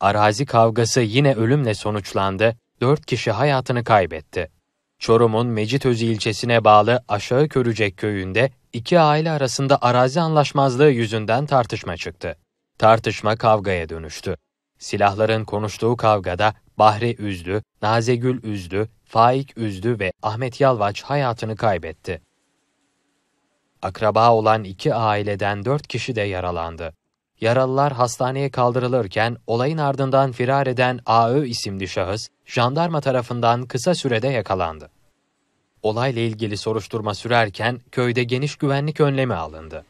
Arazi kavgası yine ölümle sonuçlandı, dört kişi hayatını kaybetti. Çorum'un Mecitözü ilçesine bağlı Aşağı Körücek köyünde iki aile arasında arazi anlaşmazlığı yüzünden tartışma çıktı. Tartışma kavgaya dönüştü. Silahların konuştuğu kavgada Bahri Üzdü, Nazegül Üzdü, Faik Üzdü ve Ahmet Yalvaç hayatını kaybetti. Akraba olan iki aileden dört kişi de yaralandı. Yaralılar hastaneye kaldırılırken olayın ardından firar eden AÖ isimli şahıs, jandarma tarafından kısa sürede yakalandı. Olayla ilgili soruşturma sürerken köyde geniş güvenlik önlemi alındı.